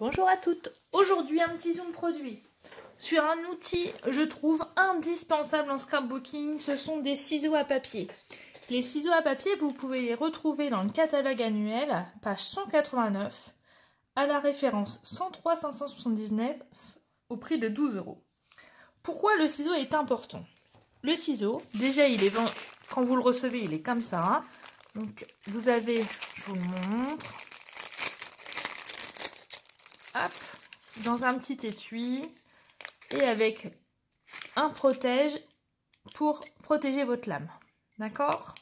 Bonjour à toutes. Aujourd'hui, un petit zoom produit. Sur un outil, je trouve indispensable en scrapbooking, ce sont des ciseaux à papier. Les ciseaux à papier, vous pouvez les retrouver dans le catalogue annuel, page 189, à la référence 103 579 au prix de 12 euros. Pourquoi le ciseau est important? Le ciseau, déjà, il est quand vous le recevez, il est comme ça. Hein. Donc, vous avez, je vous le montre, dans un petit étui et avec un protège pour protéger votre lame. D'accord?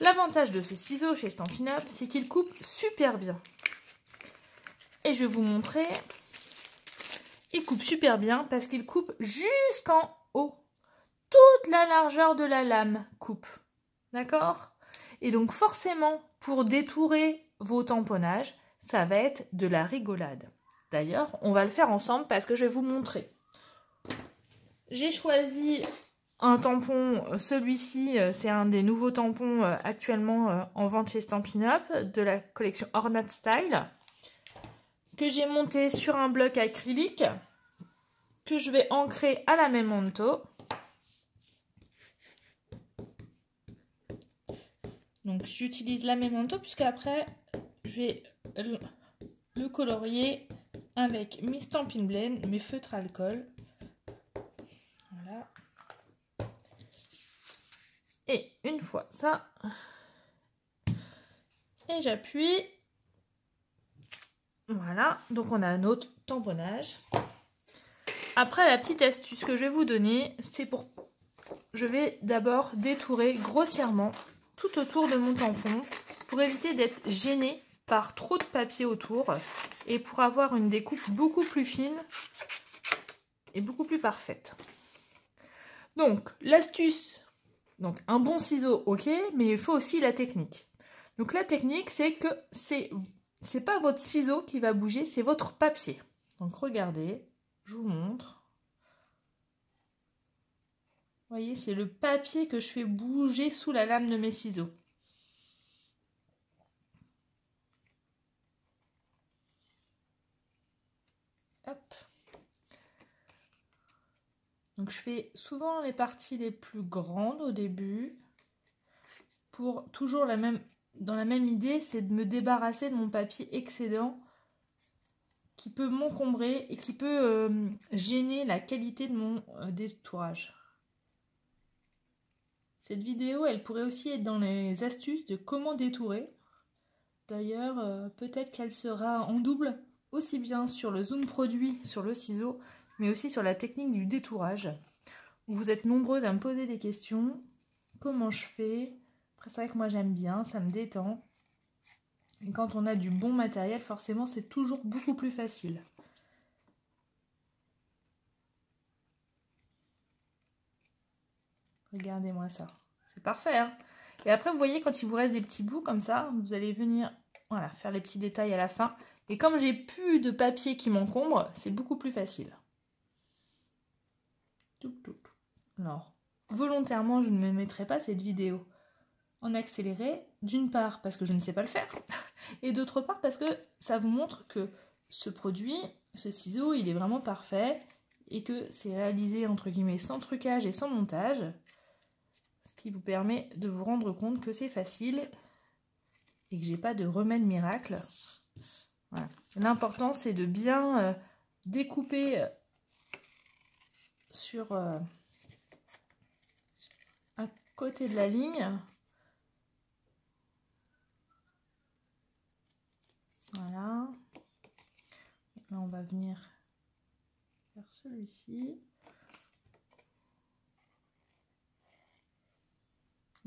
L'avantage de ce ciseau chez Stampin' Up, c'est qu'il coupe super bien. Et je vais vous montrer. Il coupe super bien parce qu'il coupe jusqu'en haut. Toute la largeur de la lame coupe. D'accord? Et donc forcément, pour détourer vos tamponnages, ça va être de la rigolade. D'ailleurs, on va le faire ensemble parce que je vais vous montrer. J'ai choisi un tampon, celui-ci, euh, c'est un des nouveaux tampons euh, actuellement euh, en vente chez Stampin' Up de la collection Ornat Style que j'ai monté sur un bloc acrylique que je vais ancrer à la même manteau. Donc j'utilise la même manteau puisque après je vais le colorier avec mes Stampin' Blend, mes feutres alcool. Voilà. Et une fois ça, et j'appuie. Voilà, donc on a un autre tamponnage. Après, la petite astuce que je vais vous donner, c'est pour... Je vais d'abord détourer grossièrement tout autour de mon tampon pour éviter d'être gêné par trop de papier autour et pour avoir une découpe beaucoup plus fine et beaucoup plus parfaite. Donc, l'astuce, donc un bon ciseau, ok, mais il faut aussi la technique. Donc la technique, c'est que c'est pas votre ciseau qui va bouger, c'est votre papier. Donc regardez, je vous montre. Vous voyez, c'est le papier que je fais bouger sous la lame de mes ciseaux. Donc je fais souvent les parties les plus grandes au début pour toujours la même dans la même idée, c'est de me débarrasser de mon papier excédent qui peut m'encombrer et qui peut euh, gêner la qualité de mon euh, détourage. Cette vidéo, elle pourrait aussi être dans les astuces de comment détourer. D'ailleurs, euh, peut-être qu'elle sera en double aussi bien sur le zoom produit sur le ciseau, mais aussi sur la technique du détourage. Vous êtes nombreuses à me poser des questions. Comment je fais? Après, c'est vrai que moi j'aime bien, ça me détend. Et quand on a du bon matériel, forcément, c'est toujours beaucoup plus facile. Regardez-moi ça. C'est parfait, hein Et après, vous voyez, quand il vous reste des petits bouts comme ça, vous allez venir voilà, faire les petits détails à la fin. Et comme j'ai plus de papier qui m'encombre, c'est beaucoup plus facile. Alors, volontairement, je ne me mettrai pas cette vidéo. En accéléré, d'une part parce que je ne sais pas le faire, et d'autre part parce que ça vous montre que ce produit, ce ciseau, il est vraiment parfait, et que c'est réalisé entre guillemets sans trucage et sans montage, ce qui vous permet de vous rendre compte que c'est facile et que j'ai pas de remède miracle. L'important, c'est de bien euh, découper euh, sur, euh, un côté de la ligne. Voilà. là, on va venir faire celui-ci.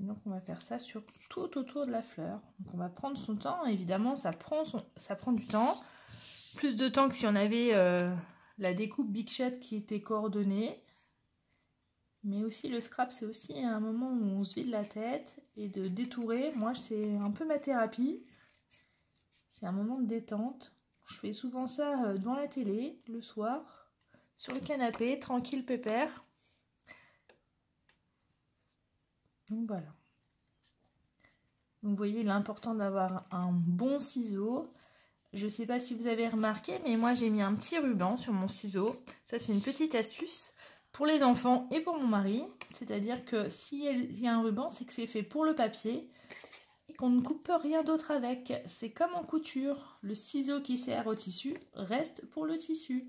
Donc on va faire ça sur tout autour de la fleur. Donc on va prendre son temps, évidemment ça prend, ça prend du temps. Plus de temps que si on avait euh, la découpe Big Shot qui était coordonnée. Mais aussi le scrap c'est aussi un moment où on se vide la tête et de détourer. Moi c'est un peu ma thérapie. C'est un moment de détente. Je fais souvent ça euh, devant la télé le soir, sur le canapé, tranquille pépère. Donc voilà. Donc vous voyez l'important d'avoir un bon ciseau. Je ne sais pas si vous avez remarqué, mais moi j'ai mis un petit ruban sur mon ciseau. Ça c'est une petite astuce pour les enfants et pour mon mari. C'est-à-dire que s'il y a un ruban, c'est que c'est fait pour le papier et qu'on ne coupe rien d'autre avec. C'est comme en couture. Le ciseau qui sert au tissu reste pour le tissu.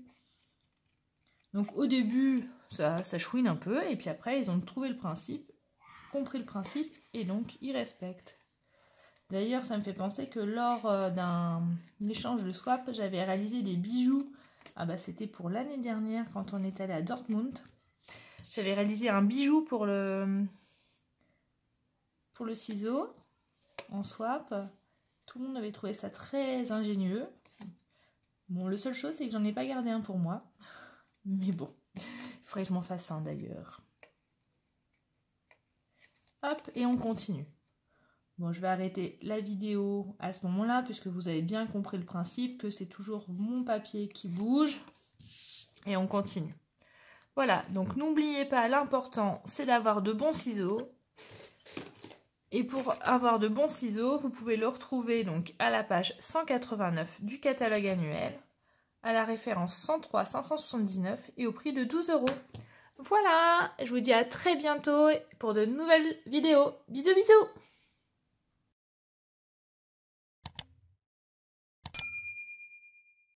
Donc au début, ça, ça chouine un peu et puis après ils ont trouvé le principe, compris le principe et donc ils respectent. D'ailleurs, ça me fait penser que lors euh, d'un échange de swap, j'avais réalisé des bijoux. Ah bah c'était pour l'année dernière quand on est allé à Dortmund. J'avais réalisé un bijou pour le pour le ciseau en swap. Tout le monde avait trouvé ça très ingénieux. Bon, le seule chose, c'est que j'en ai pas gardé un pour moi. Mais bon, il faudrait que je m'en fasse un d'ailleurs. Hop, et on continue. Bon, je vais arrêter la vidéo à ce moment-là, puisque vous avez bien compris le principe, que c'est toujours mon papier qui bouge. Et on continue. Voilà, donc n'oubliez pas, l'important, c'est d'avoir de bons ciseaux. Et pour avoir de bons ciseaux, vous pouvez le retrouver donc à la page 189 du catalogue annuel, à la référence 103 579 et au prix de 12 euros. Voilà, je vous dis à très bientôt pour de nouvelles vidéos. Bisous bisous